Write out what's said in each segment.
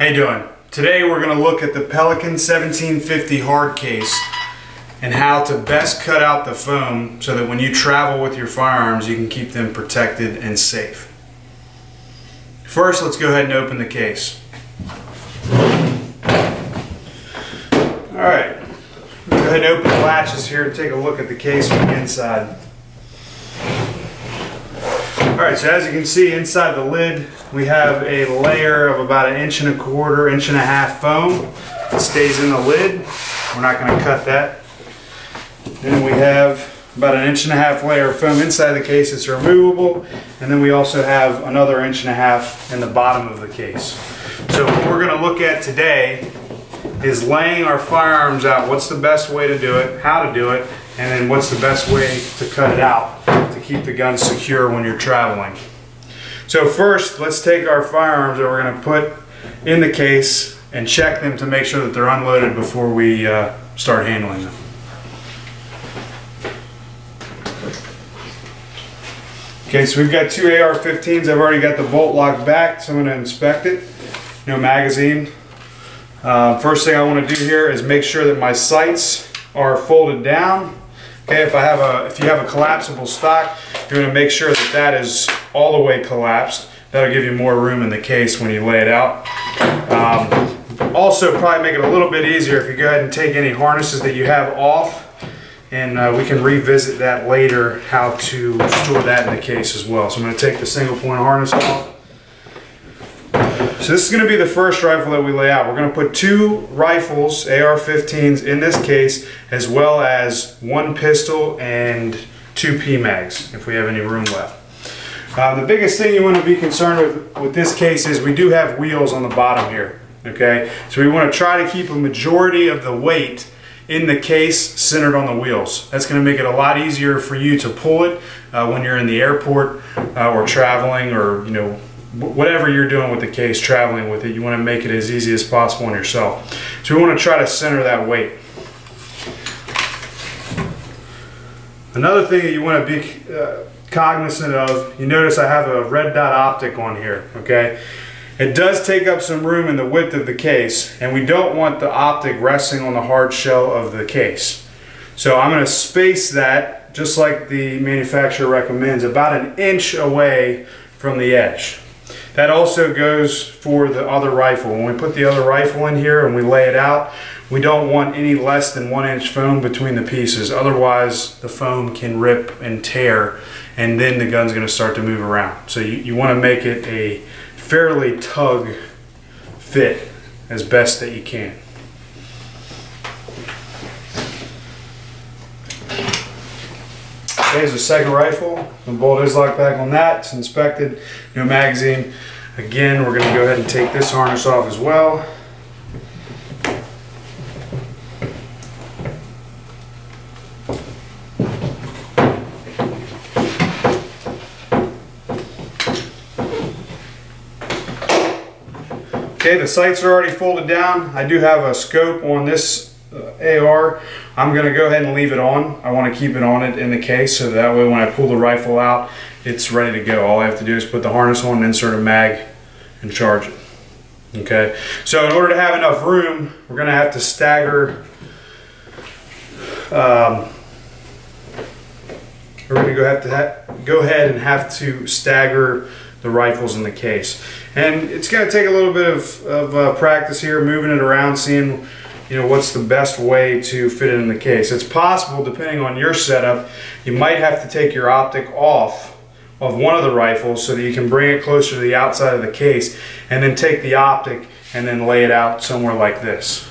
How you doing? Today we're going to look at the Pelican 1750 hard case and how to best cut out the foam so that when you travel with your firearms you can keep them protected and safe. First let's go ahead and open the case. Alright, go ahead and open the latches here and take a look at the case from the inside. Alright, so as you can see inside the lid we have a layer of about an inch and a quarter, inch and a half foam. It stays in the lid. We're not going to cut that. Then we have about an inch and a half layer of foam inside the case. It's removable. And then we also have another inch and a half in the bottom of the case. So what we're going to look at today is laying our firearms out. What's the best way to do it, how to do it, and then what's the best way to cut it out to keep the gun secure when you're traveling. So first, let's take our firearms that we're going to put in the case and check them to make sure that they're unloaded before we uh, start handling them. Okay, so we've got two AR-15s. I've already got the bolt locked back, so I'm going to inspect it. No magazine. Uh, first thing I want to do here is make sure that my sights are folded down. Okay, if I have a, if you have a collapsible stock, you're going to make sure that that is all the way collapsed. That'll give you more room in the case when you lay it out. Um, also, probably make it a little bit easier if you go ahead and take any harnesses that you have off and uh, we can revisit that later how to store that in the case as well. So I'm going to take the single point harness off. So this is going to be the first rifle that we lay out. We're going to put two rifles, AR-15s, in this case, as well as one pistol and two PMags, if we have any room left. Uh, the biggest thing you want to be concerned with with this case is we do have wheels on the bottom here. Okay, so we want to try to keep a majority of the weight in the case centered on the wheels. That's going to make it a lot easier for you to pull it uh, when you're in the airport uh, or traveling or you know whatever you're doing with the case, traveling with it. You want to make it as easy as possible on yourself. So we want to try to center that weight. Another thing that you want to be uh, cognizant of, you notice I have a red dot optic on here, okay? It does take up some room in the width of the case, and we don't want the optic resting on the hard shell of the case. So I'm going to space that, just like the manufacturer recommends, about an inch away from the edge. That also goes for the other rifle. When we put the other rifle in here and we lay it out, we don't want any less than one inch foam between the pieces. Otherwise, the foam can rip and tear, and then the gun's gonna start to move around. So you, you wanna make it a fairly tug fit as best that you can. Here's the second rifle. The bolt is locked back on that. It's inspected. New magazine. Again, we're going to go ahead and take this harness off as well. Okay, the sights are already folded down. I do have a scope on this uh, AR. I'm going to go ahead and leave it on. I want to keep it on it in the case so that way when I pull the rifle out, it's ready to go. All I have to do is put the harness on, insert a mag, and charge it. Okay, so in order to have enough room, we're going to have to stagger. Um, we're to go have to go ahead and have to stagger the rifles in the case. And it's going to take a little bit of, of uh, practice here, moving it around, seeing you know what's the best way to fit it in the case. It's possible, depending on your setup, you might have to take your optic off of one of the rifles so that you can bring it closer to the outside of the case and then take the optic and then lay it out somewhere like this.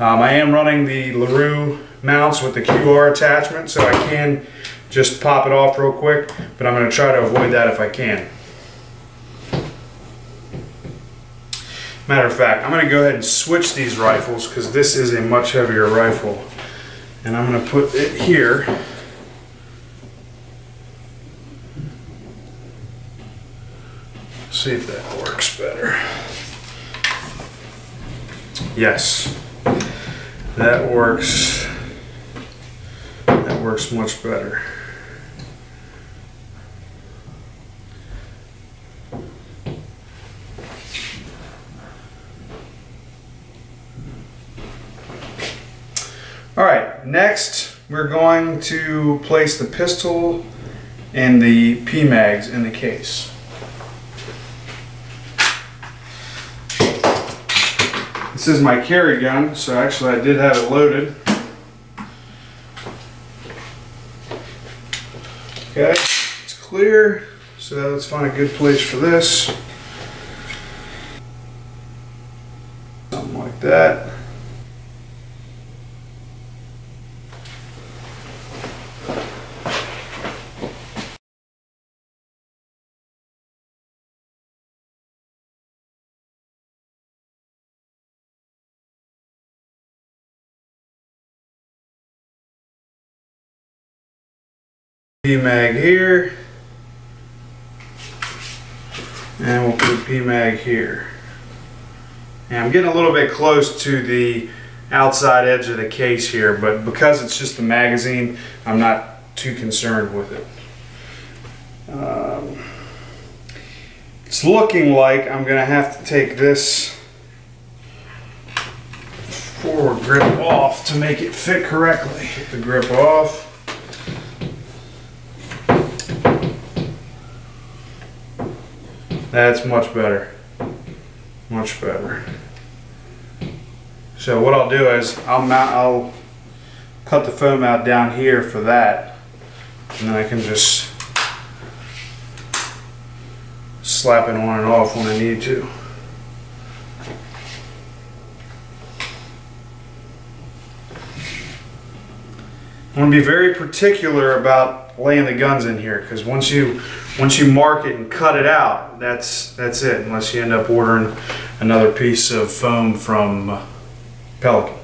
Um, I am running the LaRue mounts with the QR attachment so I can just pop it off real quick but I'm going to try to avoid that if I can. Matter of fact, I'm going to go ahead and switch these rifles because this is a much heavier rifle. And I'm going to put it here. See if that works better. Yes, that works. That works much better. Next we're going to place the pistol and the PMags in the case. This is my carry gun, so actually I did have it loaded. Okay, it's clear, so let's find a good place for this. Something like that. PMAG here. And we'll put PMAG here. I'm getting a little bit close to the outside edge of the case here, but because it's just a magazine, I'm not too concerned with it. Um, it's looking like I'm going to have to take this forward grip off to make it fit correctly. Get the grip off. That's much better. Much better. So what I'll do is I'll mount, I'll cut the foam out down here for that. And then I can just slap it on and off when I need to. I'm going to be very particular about laying the guns in here because once you once you mark it and cut it out, that's that's it. Unless you end up ordering another piece of foam from Pelican.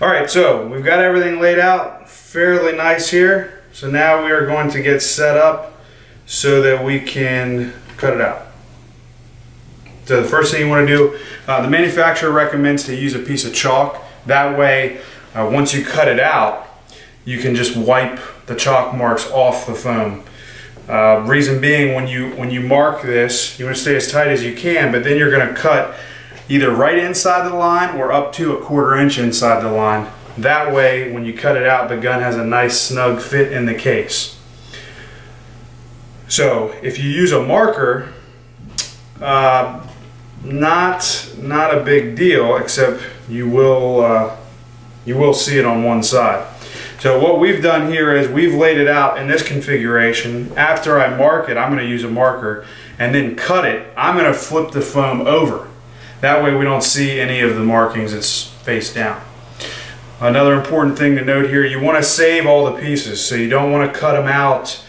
All right, so we've got everything laid out fairly nice here. So now we are going to get set up so that we can cut it out. So the first thing you want to do, uh, the manufacturer recommends to use a piece of chalk. That way, uh, once you cut it out, you can just wipe the chalk marks off the foam. Uh, reason being, when you when you mark this, you want to stay as tight as you can, but then you're going to cut either right inside the line or up to a quarter inch inside the line. That way, when you cut it out, the gun has a nice snug fit in the case. So, if you use a marker, uh, not not a big deal, except you will uh, you will see it on one side. So what we've done here is we've laid it out in this configuration. After I mark it, I'm going to use a marker and then cut it. I'm going to flip the foam over. That way we don't see any of the markings. It's face down. Another important thing to note here, you want to save all the pieces. So you don't want to cut them out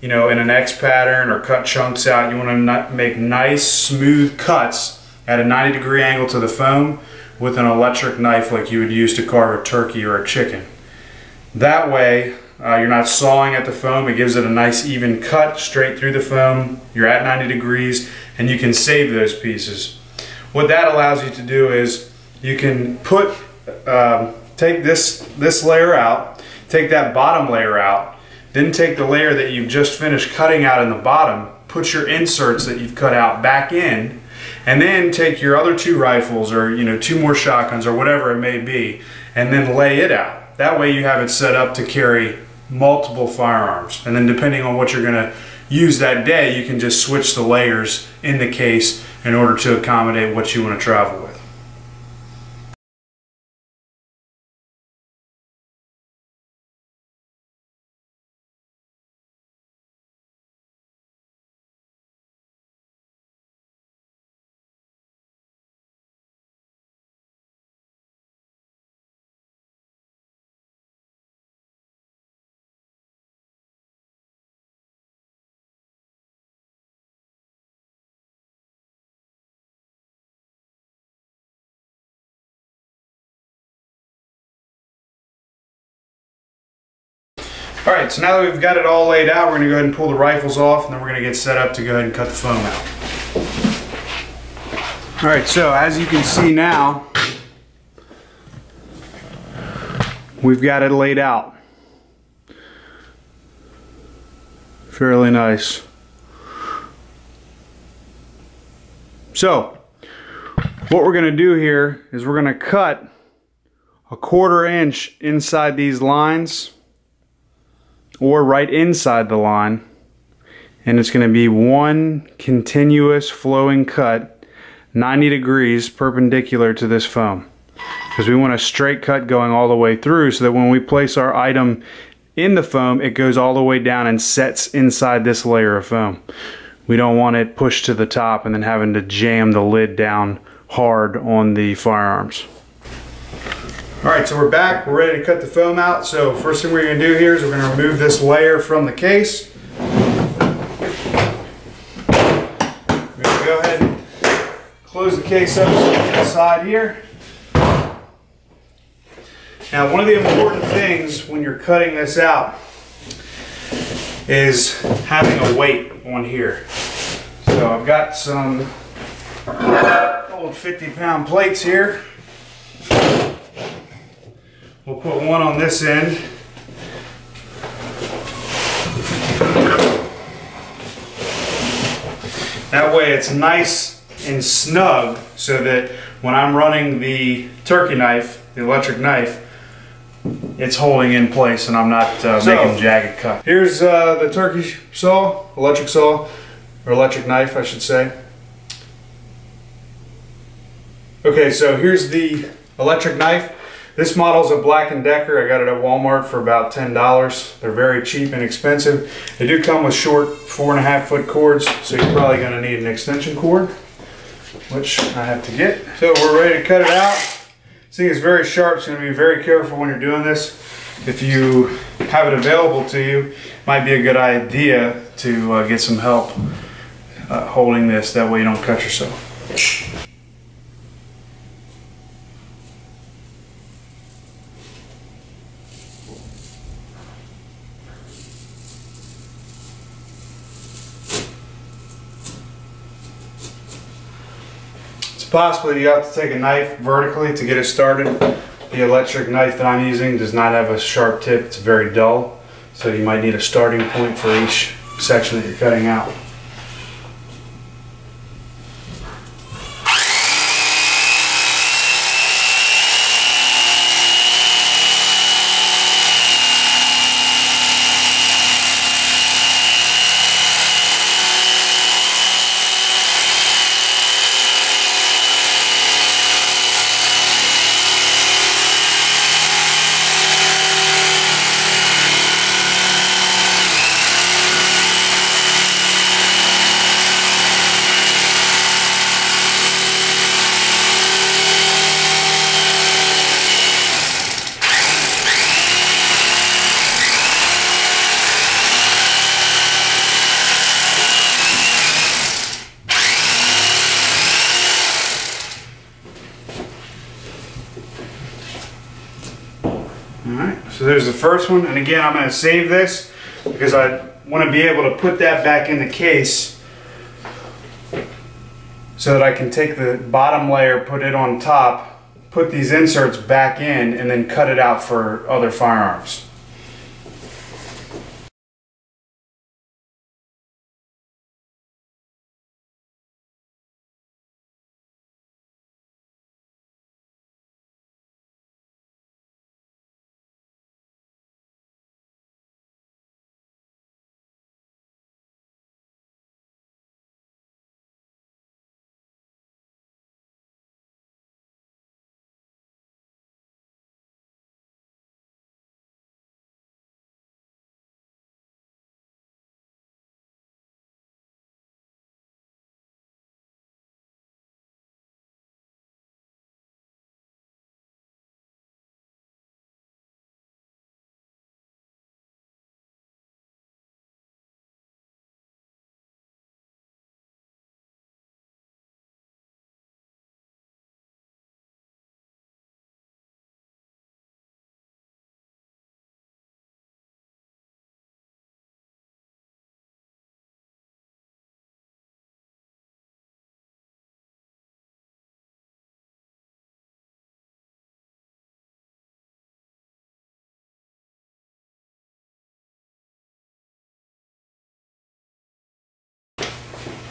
you know, in an X pattern or cut chunks out. You want to make nice, smooth cuts at a 90 degree angle to the foam with an electric knife like you would use to carve a turkey or a chicken. That way, uh, you're not sawing at the foam. It gives it a nice even cut straight through the foam. You're at 90 degrees and you can save those pieces. What that allows you to do is you can put, um, take this, this layer out, take that bottom layer out, then take the layer that you've just finished cutting out in the bottom, put your inserts that you've cut out back in, and then take your other two rifles or you know two more shotguns or whatever it may be, and then lay it out. That way you have it set up to carry multiple firearms. And then depending on what you're going to use that day, you can just switch the layers in the case in order to accommodate what you want to travel with. All right, so now that we've got it all laid out, we're gonna go ahead and pull the rifles off and then we're gonna get set up to go ahead and cut the foam out. All right, so as you can see now, we've got it laid out. Fairly nice. So, what we're gonna do here is we're gonna cut a quarter inch inside these lines or right inside the line and it's going to be one continuous flowing cut 90 degrees perpendicular to this foam. Because we want a straight cut going all the way through so that when we place our item in the foam it goes all the way down and sets inside this layer of foam. We don't want it pushed to the top and then having to jam the lid down hard on the firearms all right, so we're back. We're ready to cut the foam out. So first thing we're going to do here is we're going to remove this layer from the case. We're to go ahead and close the case up so it's inside here. Now one of the important things when you're cutting this out is having a weight on here. So I've got some old 50 pound plates here. We'll put one on this end. That way it's nice and snug so that when I'm running the turkey knife, the electric knife, it's holding in place and I'm not uh, so, making jagged cut. Here's uh, the turkey saw, electric saw, or electric knife I should say. Okay, so here's the electric knife. This model is a Black & Decker. I got it at Walmart for about $10. They're very cheap and expensive. They do come with short four and a half foot cords, so you're probably gonna need an extension cord, which I have to get. So we're ready to cut it out. This thing is very sharp, so you to be very careful when you're doing this. If you have it available to you, it might be a good idea to uh, get some help uh, holding this. That way you don't cut yourself. Possibly you have to take a knife vertically to get it started. The electric knife that I'm using does not have a sharp tip, it's very dull. So you might need a starting point for each section that you're cutting out. Alright, so there's the first one, and again, I'm gonna save this because I wanna be able to put that back in the case so that I can take the bottom layer, put it on top, put these inserts back in, and then cut it out for other firearms.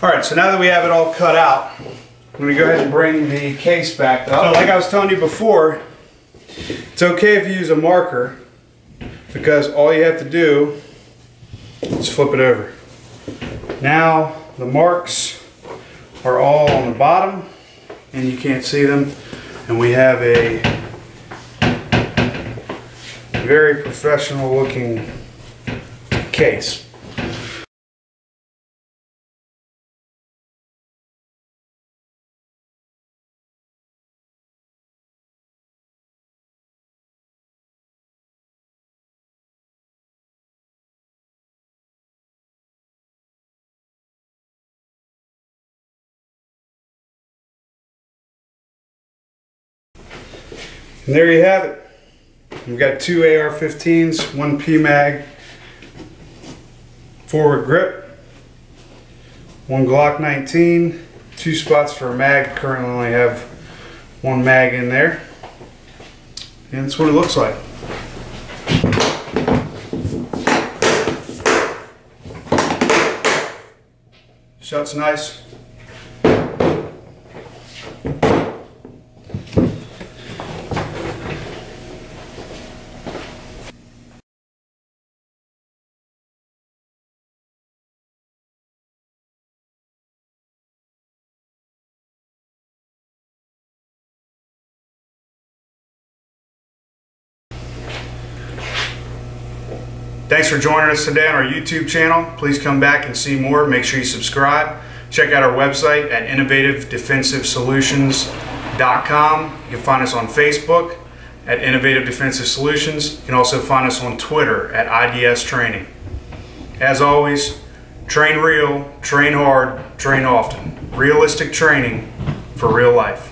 All right, so now that we have it all cut out, I'm gonna go ahead and bring the case back up. So like I was telling you before, It's okay if you use a marker because all you have to do is flip it over. Now the marks are all on the bottom and you can't see them and we have a very professional looking case. And there you have it. We've got two AR-15s, one PMAG, forward grip, one Glock 19, two spots for a mag. Currently only have one mag in there. And that's what it looks like. Shuts nice. Thanks for joining us today on our YouTube channel. Please come back and see more. Make sure you subscribe. Check out our website at innovative-defensive-solutions.com. You can find us on Facebook at Innovative Defensive Solutions. You can also find us on Twitter at IDS Training. As always, train real, train hard, train often. Realistic training for real life.